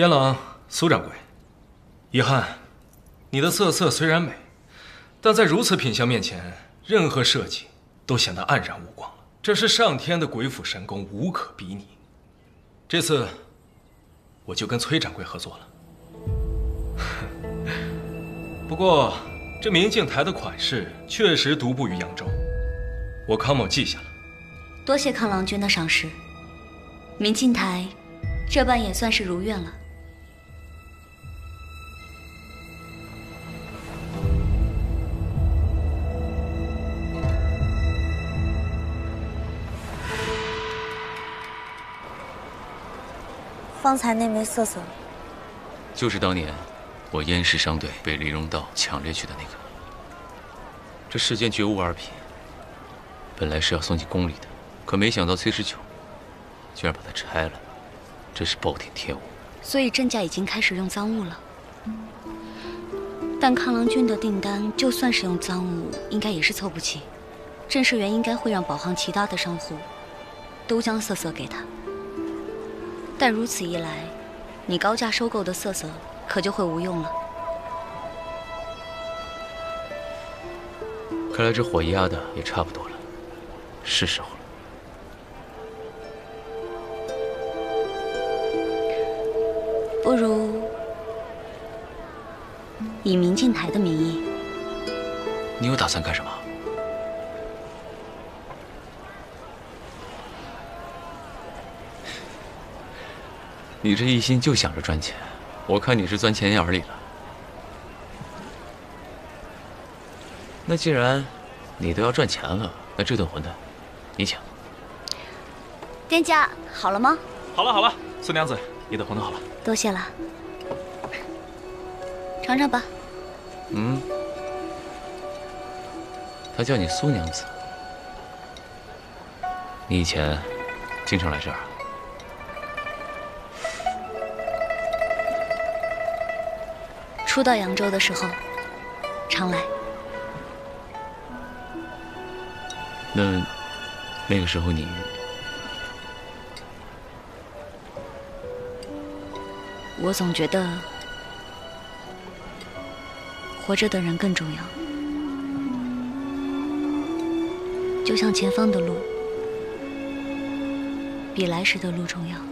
燕郎，苏掌柜，遗憾，你的色色虽然美，但在如此品相面前，任何设计都显得黯然无光了。这是上天的鬼斧神工，无可比拟。这次，我就跟崔掌柜合作了。不过，这明镜台的款式确实独步于扬州，我康某记下了。多谢康郎君的赏识，明镜台这般也算是如愿了。方才那枚瑟瑟，就是当年我燕氏商队被李荣道抢掠去的那个。这世间绝无二品，本来是要送进宫里的，可没想到崔十九居然把它拆了，真是暴殄天物。所以郑家已经开始用赃物了。但康郎君的订单就算是用赃物，应该也是凑不齐。郑世元应该会让宝航其他的商户都将瑟瑟给他。但如此一来，你高价收购的瑟瑟可就会无用了。看来这火压的也差不多了，是时候了。不如以明镜台的名义，你又打算干什么？你这一心就想着赚钱，我看你是钻钱眼里了。那既然你都要赚钱了，那这顿馄饨你请。店家好了吗？好了好了，苏娘子，你的馄饨好了。多谢了，尝尝吧。嗯，他叫你苏娘子，你以前经常来这儿？初到扬州的时候，常来。那那个时候你，我总觉得活着的人更重要。就像前方的路比来时的路重要。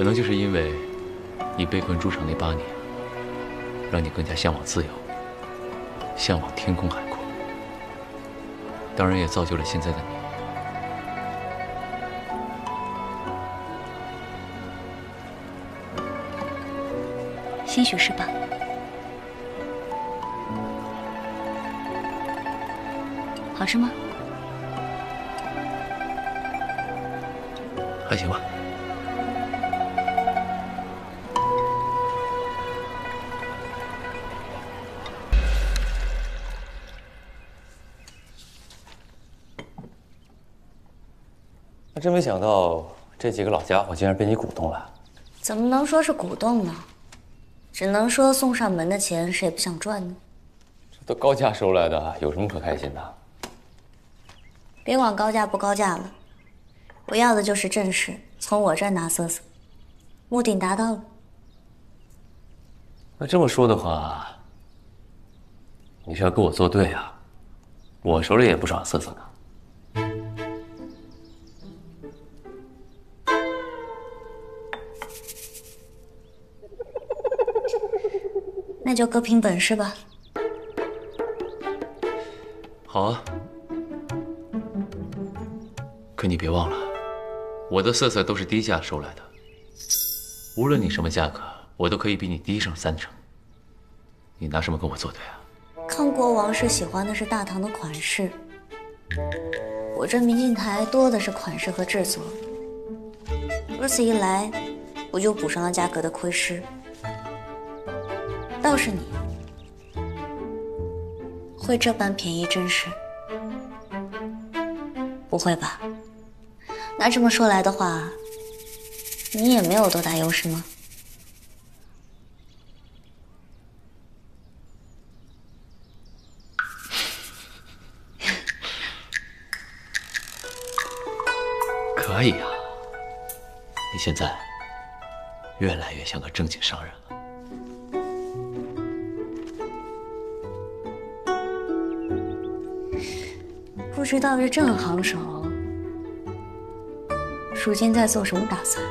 可能就是因为你被困猪场那八年，让你更加向往自由，向往天空海阔。当然，也造就了现在的你。兴许是吧。好吃吗？还行吧。真没想到这几个老家伙竟然被你鼓动了。怎么能说是鼓动呢？只能说送上门的钱谁不想赚呢？这都高价收来的，有什么可开心的？别管高价不高价了，我要的就是正事，从我这儿拿瑟瑟，目的达到了。那这么说的话，你是要跟我作对啊？我手里也不少瑟瑟呢。那就各凭本事吧。好啊，可你别忘了，我的色色都是低价收来的，无论你什么价格，我都可以比你低上三成。你拿什么跟我作对啊？康国王是喜欢的是大唐的款式，我这明镜台多的是款式和制作，如此一来，我就补上了价格的亏失。倒是你，会这般便宜真实？不会吧？那这么说来的话，你也没有多大优势吗？可可以啊，你现在越来越像个正经商人了。不知道这郑行首如今在做什么打算？